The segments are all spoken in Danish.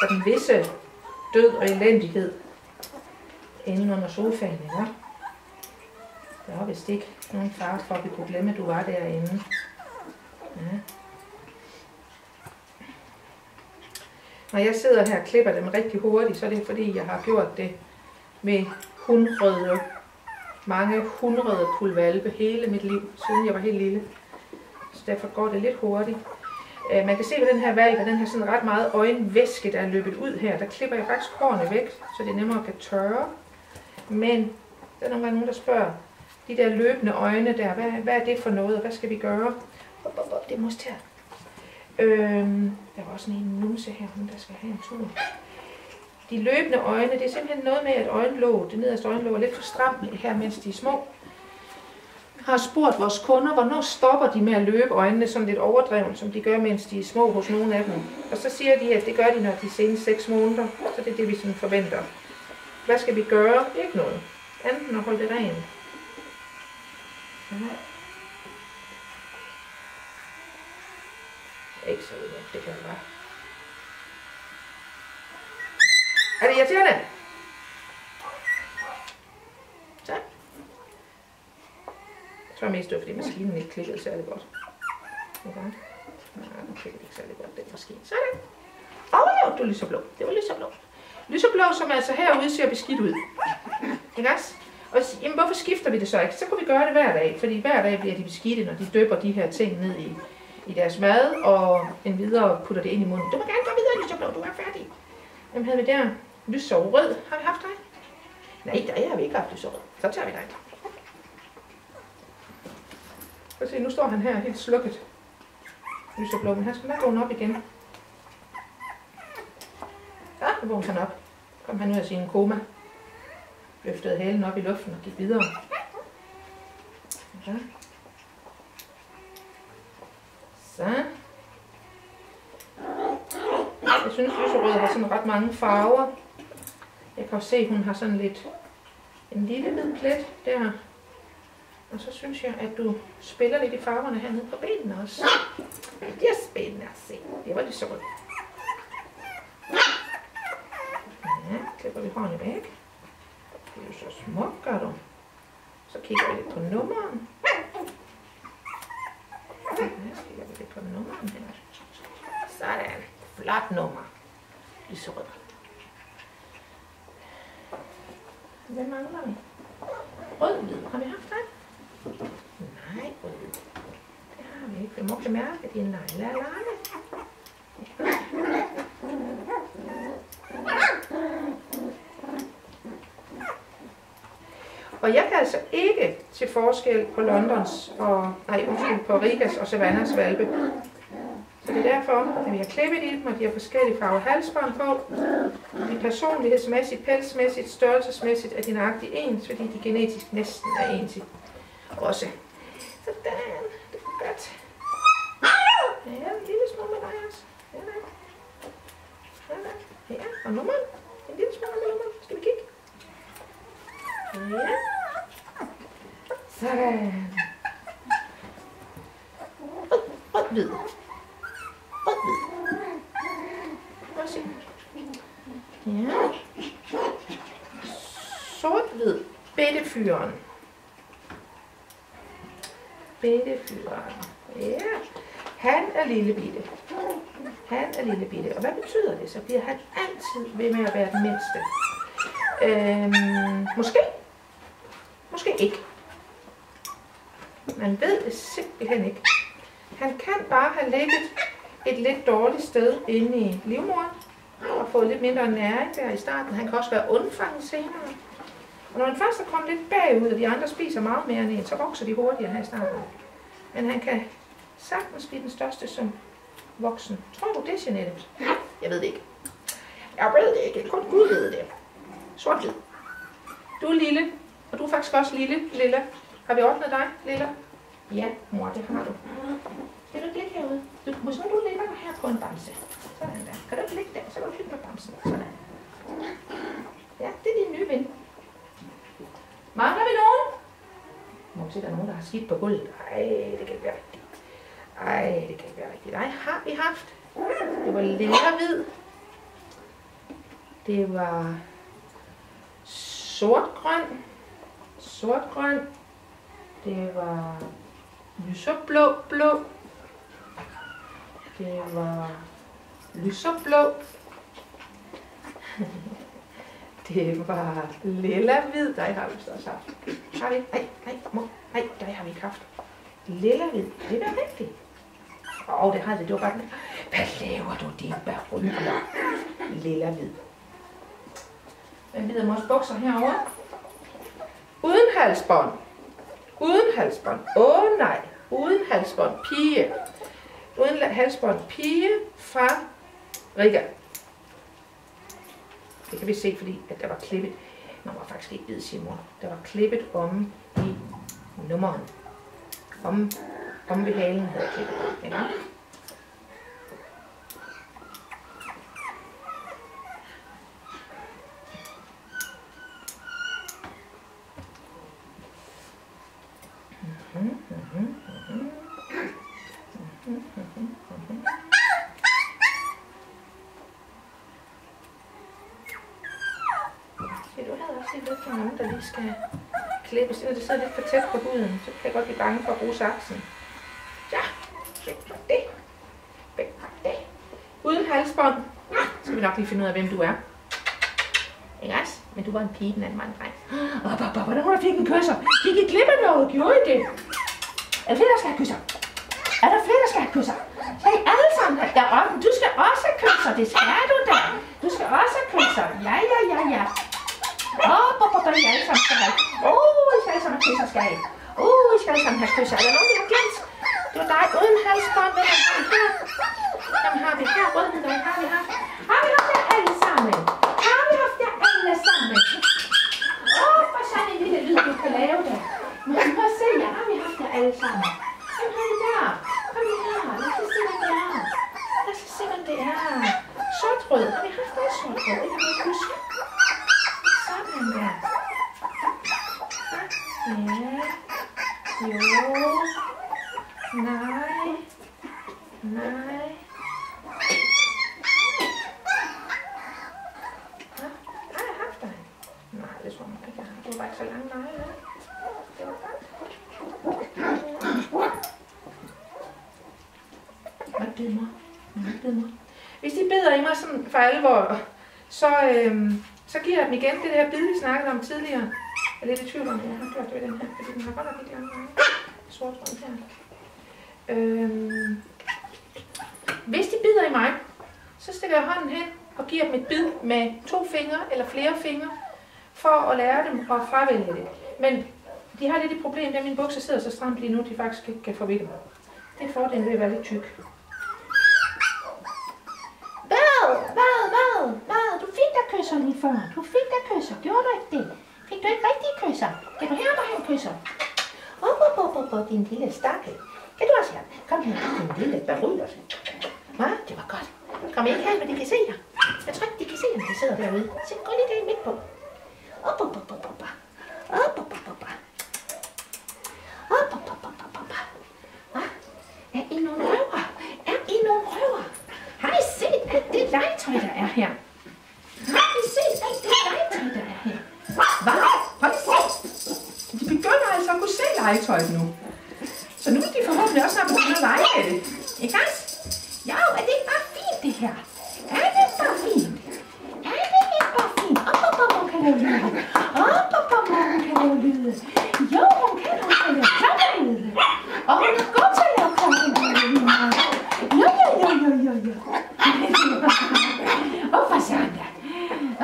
sådan visse død og elendighed inde under sofaen, ikke? Der var vist ikke nogen far for, at vi kunne glemme, at du var derinde. Ja. Når jeg sidder her og klipper dem rigtig hurtigt, så er det fordi, jeg har gjort det med hundrede, mange hundrede pulvalpe hele mit liv, siden jeg var helt lille. Så derfor går det lidt hurtigt. Øh, man kan se at den her valg, at den har sådan ret meget øjenvæske, der er løbet ud her. Der klipper jeg faktisk hårene væk, så det nemmere kan tørre. Men der er nogle gange nogen, der spørger, de der løbende øjne der, hvad, hvad er det for noget, og hvad skal vi gøre? Det er must her. Øhm, der var også en numse her, hun der skal have en tur. De løbende øjne, det er simpelthen noget med, at øjenlåg, det nederste øjenlåg er lidt for stramt her, mens de er små. Har spurgt vores kunder, hvornår stopper de med at løbe øjnene sådan lidt overdrevet, som de gør, mens de er små hos nogle af dem. Og så siger de, at det gør de, når de er senest 6 måneder. Så det er det, vi sådan forventer. Hvad skal vi gøre? Ikke noget. Enten at holde det rent. Ikke så ud, det kan det. Er det irriterende? Tak. Jeg tror mest, det var, fordi maskinen ikke klikkede særlig godt. Okay. Nej, den klikkede ikke særlig godt, den maskine. Sådan. Åh, oh, jo, det er lyseblå. Det var lyseblå. Lyseblå, som altså herude ser beskidt ud. Ikke også? Og jamen, hvorfor skifter vi det så ikke? Så kunne vi gøre det hver dag, fordi hver dag bliver de beskidte, når de døber de her ting ned i, i deres mad, og en videre putter det ind i munden. Du må gerne gå videre, lyseblå, du er færdig. Hvem havde vi der? Lys rød. Har vi haft dig? Nej, der har vi ikke haft lys. Så tager vi dig. Prøv se, nu står han her helt slukket. Lyserblå, men han skal nok vågne op igen. Ja, nu vågnede han op. Kom han ud af sin koma. Løftede halen op i luften og gik videre. Ja. Så. Jeg synes, lyserød har sådan ret mange farver. Jeg kan også se, at hun har sådan lidt en lille hvid plet der. Og så synes jeg, at du spiller lidt i farverne hernede på benene også. Det er spændende at se. Det var det så godt. Ja, klipper vi hårene væk. Det er jo så smukt, gør du. Så kigger vi lidt på nummeren. Ja, så kigger vi lidt på nummeren her. Sådan. Flot nummer. Lyserød. Hvad mangler vi? Rød-hvid. Har vi haft den? Nej. Det har vi ikke. Vi må kan mærke, at det er. Og jeg kan altså ikke til forskel på Londons og, nej, undskyld, på Rigas og Savannas valpe. Så det er derfor, at vi har klippet i dem, og de har forskellige farver halsbånd på. De personlighedsmæssigt, pelsmæssigt, størrelsesmæssigt er de nøjagtigt ens, fordi de genetisk næsten er ens også. Sådan, det er godt. Ja, en lille smule med dig også. Ja, ja. Ja, og nummeren. En lille smule med nummeren. Skal vi kigge? Ja. Sådan. Rød, rød, hvid. Rød, hvid. Prøv at se. Ja. Sort-hvid bitte fyren. Ja. Han er lille bitte. Han er lille bitte. Og hvad betyder det? Så bliver han altid ved med at være den mindste. Øhm, måske. Måske ikke. Man ved det simpelthen ikke. Han kan bare have ligget et lidt dårligt sted inde i livmoderen og fået lidt mindre næring der i starten. Han kan også være undfanget senere. Og når han først er kommet lidt bagud, og de andre spiser meget mere end en, så vokser de hurtigere her i starten. Men han kan sagtens blive den største som voksen. Tror du, det Jeanette? Jeg ved det ikke. Jeg ved det ikke. Kun Gud ved det. sort -hvid. Du er lille, og du er faktisk også lille, Lilla. Har vi ordnet dig, Lilla? Ja, mor, det har du. Skal du ikke ligge herude? Du, måske du ligger her på en bamse. Sådan der. Kan du ikke ligge der, så kan du hygge med bamsen. Sådan. Ja, det er din nye ven. Mangler vi nogen? Må se, der er nogen, der har skidt på gulvet. Ej, det kan ikke være rigtigt. Ej, det kan ikke være rigtigt. Ej, har vi haft? Det var lækker hvid. Det var sortgrøn. Sortgrøn. Det var lyserblå blå. Det var lyserblå. Det var lilla hvid. der har vi så også haft. Har vi? Nej, nej, mor. Nej, der har vi kraft. haft. Lilla hvid. Det var rigtigt. Åh, oh, det har det, Det var bare den. Hvad laver du, din baryler? Lilla hvid. Hvad bider mors bukser herovre? Uden halsbånd. Uden halsbånd. Åh oh, nej. Uden halsbånd. Pige. Uden halsbånd. Pige fra Riga. Det kan vi se, fordi at der var klippet. Man var faktisk ikke bid, siger mor. Der var klippet om i nummeren. Om, om ved halen havde klippet. Ja. Skal klippes, det sidder lidt for tæt på huden, så kan jeg godt blive bange for at bruge saksen. Ja, det. Det. Uden halsbånd. Så skal vi nok lige finde ud af, hvem du er. Ikke også? Men du var en pige, den anden var en dreng. Åh, oh, Baba, hvordan der fik en kysser? Gik I glip af noget? Gjorde I det? Er der flere, der skal have kysser? Er der flere, der skal have kysser? Skal I alle sammen have? Ja, du skal også have kysser. Det skal du da. Du skal også have kysser. Ja, ja, ja, ja. Åh, oh, oh, oh, I alle sammen skal have. Åh, oh, I skal alle sammen have kysser, skal I. Åh, oh, I skal alle sammen have kysser. Er der nogen, der har glemt? Det var dig uden halsbånd. Hvem har vi her? Hvem har vi her? Røden, der har vi haft. Har vi haft jer alle sammen? Har vi haft jer alle sammen? Åh, oh, for sådan en lille lyd, du kan lave der. Må vi prøve at se jer? Har vi haft jer alle sammen? Hvem har I der? Kom lige her. Lad os se, hvem det er. Lad os se, hvem det er. Sortrød. Har vi haft dig sortrød? Det kan vi ikke huske. Sådan der. Ja. Jo. Nej. Nej. Har jeg haft dig? Nej, det tror jeg ikke, jeg har. Du var ikke så lang nej, ja. Det var godt. Hvad dømmer? Hvis de beder i mig sådan for alvor, så, øhm, så giver jeg dem igen det der bid, vi snakkede om tidligere. Jeg er lidt i tvivl om, jeg har gjort det ved den her, fordi den har godt nok ikke lang sort rundt her. Øhm, hvis de bider i mig, så stikker jeg hånden hen og giver dem et bid med to fingre eller flere fingre, for at lære dem at fravælge det. Men de har lidt et problem, da mine bukser sidder så stramt lige nu, de faktisk ikke kan forvikle mig. Det er fordelen ved at være lidt tyk. Hvad? Hvad? Hvad? Hvad? Du fik da kysser lige før. Du fik da kysser. Gjorde du ikke det? Fik du ikke rigtige kysser? Kan du høre dig han kysser? Op, op, op, op, din lille stakkel. Kan også her? Kom her, din lille baryler. Hva? Det var godt. Kom ikke her, men de kan se jer. Jeg tror ikke, de kan se når de sidder derude. Så gå lige der midt på. Op, op, op, op, op. Op, op, op, op. Op, op, op, op, op, op. Hva? Er I nogle røver? Er I nogle røver? Har I set alt det legetøj, der er her? Har I set alt det legetøj, der er her? Hvad? Har I set? De begynder altså at kunne se legetøjet nu. Så nu vil de forhåbentlig også snart begynde at lege med det. Ikke også? Ja, er det ikke bare fint det her? Er det ikke bare fint? Er det ikke bare fint? Op, op, op, hun kan lave lyde. Op, op, op, hun kan lave lyde. Jo, hun kan, hun kan lave klokkelyde. Og hun er god til at lave klokkelyde. Jo, jo, jo, jo, jo, jo. Åh, for søren da.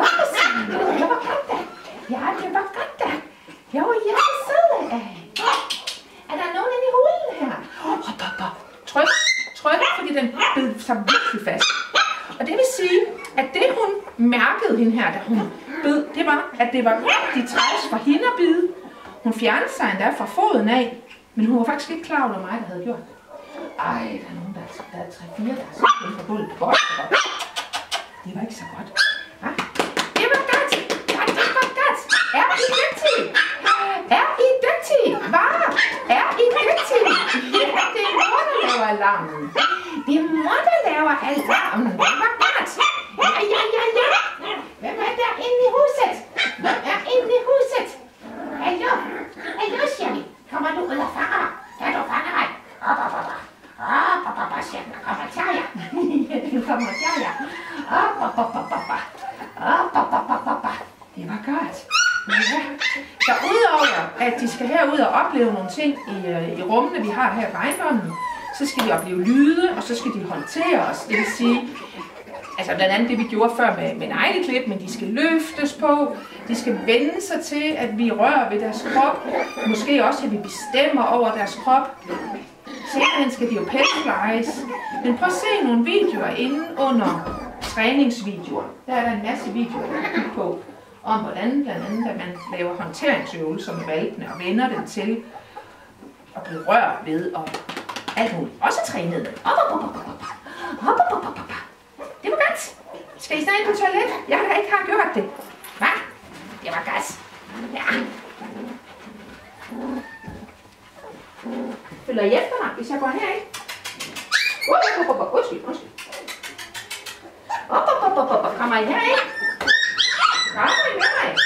Åh, for søren da. Det var godt da. Ja, det var godt da. Jo, jeg er sød af. Er der nogen inde i hulen her? Hop, hop, hop. Tryk, tryk, fordi den bed sig virkelig fast. Og det vil sige, at det hun mærkede hende her, da hun bed, det var, at det var rigtig træls for hende at bide. Hun fjernede sig endda fra foden af, men hun var faktisk ikke klar over, mig, der havde gjort det. Ej, der er nogen, der er, der er tre, fire, der er sådan på på godt. Det var ikke så godt. Ja? Det var godt. Ja, det var godt. Er I dygtige? Er I dygtige? Hvad? Er I dygtige? Ja, det er mor, der laver alarmen. Det er mor, der laver alarmen. Det var godt. Ja, ja, ting i, øh, i rummene, vi har her på ejendommen, så skal de opleve lyde, og så skal de håndtere os. Det vil sige, altså blandt andet det, vi gjorde før med, med negleklip, men de skal løftes på, de skal vende sig til, at vi rører ved deres krop, måske også, at vi bestemmer over deres krop. Senere skal de jo petflies. Men prøv at se nogle videoer inde under træningsvideoer. Der er der en masse videoer, der kan på, om hvordan blandt andet, at man laver håndteringsøvelser med valpene og vender dem til og blive ved og alt muligt. Også trænet. Op, op, op, op, op. Op, op, op, op, op. Det var godt. Skal I snart ind på toilet? Jeg har ikke har gjort det. Hvad? Det var gas. Ja. Følger I efter mig, hvis jeg går herind? Uh, op, op, uh, undskyld, undskyld. Op, op, op, op, op, op. Kommer I herind? Kommer I med mig?